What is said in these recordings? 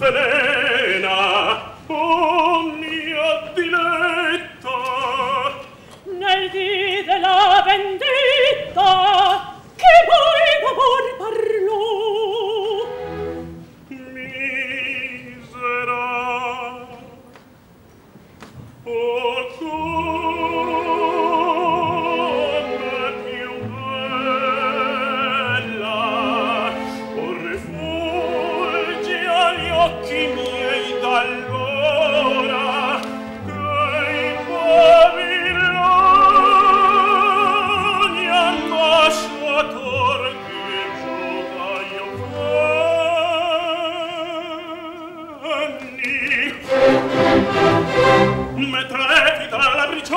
Velena, oh!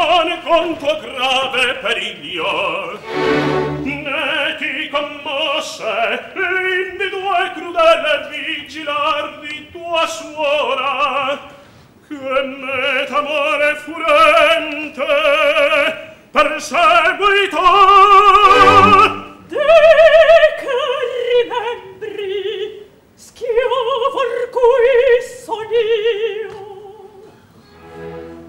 non conto grave periglio né ti commosse l'individuo e crudele vigilar di tua suora. Che met'amore furente perseguitor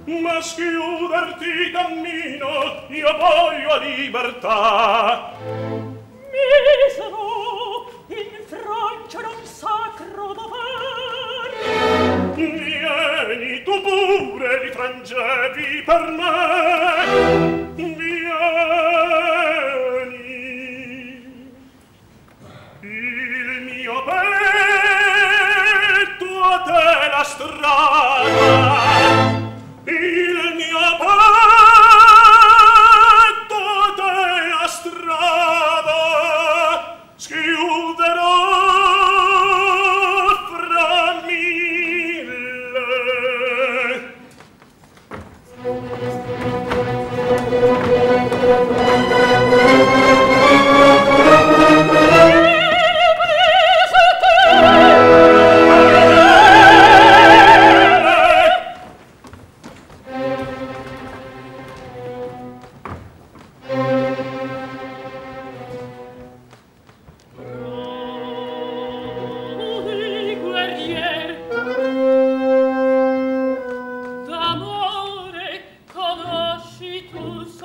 ma schiuderti cammino io voglio a libertà. Misero in Francia non sacro dover vieni tu pure li frangevi per me. Vieni. Il mio petto a te la strada.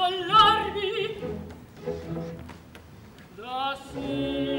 parlarvi da sì